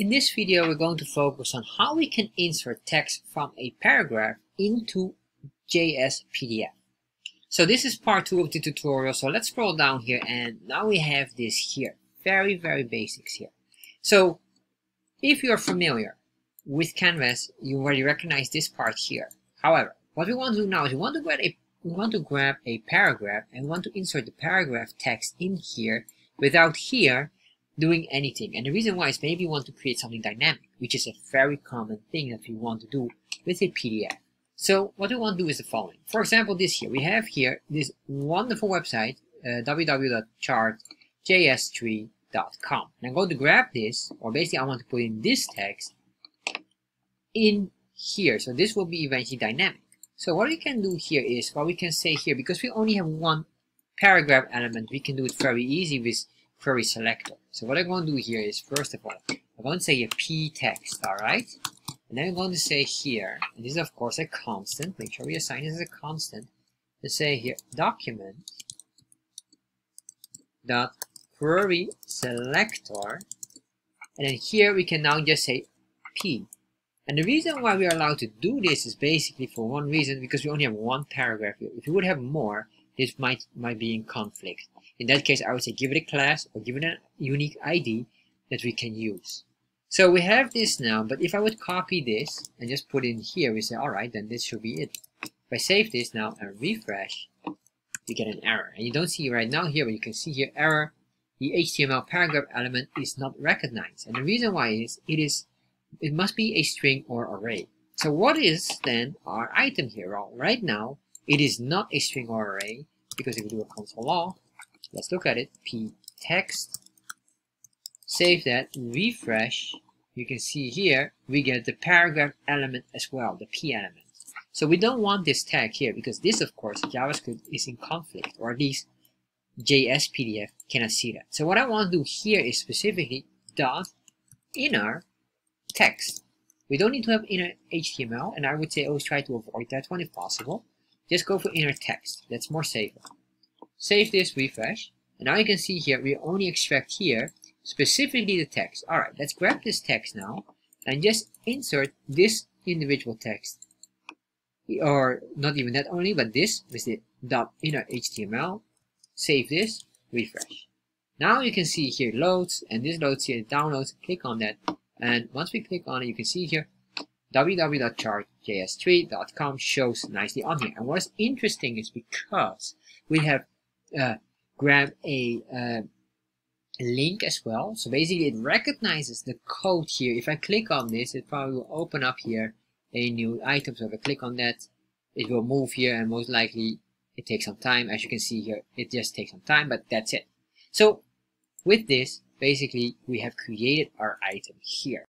In this video, we're going to focus on how we can insert text from a paragraph into JS PDF. So this is part two of the tutorial. So let's scroll down here and now we have this here. Very, very basics here. So if you're familiar with Canvas, you already recognize this part here. However, what we want to do now is we want to grab a we want to grab a paragraph and want to insert the paragraph text in here without here doing anything. And the reason why is maybe you want to create something dynamic, which is a very common thing that we want to do with a PDF. So what we want to do is the following. For example, this here, we have here this wonderful website, uh, www.chartjs3.com. And I'm going to grab this, or basically I want to put in this text in here. So this will be eventually dynamic. So what we can do here is, what we can say here, because we only have one paragraph element, we can do it very easy with query selector. So what I'm going to do here is, first of all, I'm going to say a p text, alright? And then I'm going to say here, and this is of course a constant, make sure we assign this as a constant, to say here, document dot query selector, and then here we can now just say p. And the reason why we are allowed to do this is basically for one reason, because we only have one paragraph here. If we would have more, this might, might be in conflict. In that case, I would say give it a class or give it a unique ID that we can use. So we have this now, but if I would copy this and just put it in here, we say, all right, then this should be it. If I save this now and refresh, you get an error. And you don't see right now here, but you can see here, error, the HTML paragraph element is not recognized. And the reason why is, it is, it must be a string or array. So what is then our item here? Well, right now, it is not a string or array, because if we do a console log, let's look at it, p text, save that, refresh, you can see here, we get the paragraph element as well, the p element. So we don't want this tag here, because this, of course, JavaScript is in conflict, or at least JS PDF cannot see that. So what I want to do here is specifically dot inner text. We don't need to have inner HTML, and I would say always try to avoid that one if possible. Just go for inner text. That's more safer. Save this, refresh. And now you can see here, we only extract here specifically the text. Alright, let's grab this text now and just insert this individual text. Or not even that only, but this with the dot inner HTML. Save this, refresh. Now you can see here loads, and this loads here, downloads, click on that. And once we click on it, you can see here www.chartjs3.com shows nicely on here. And what's interesting is because we have uh, grab a uh, link as well. So basically it recognizes the code here. If I click on this, it probably will open up here a new item. So if I click on that, it will move here and most likely it takes some time. As you can see here, it just takes some time, but that's it. So with this, basically we have created our item here.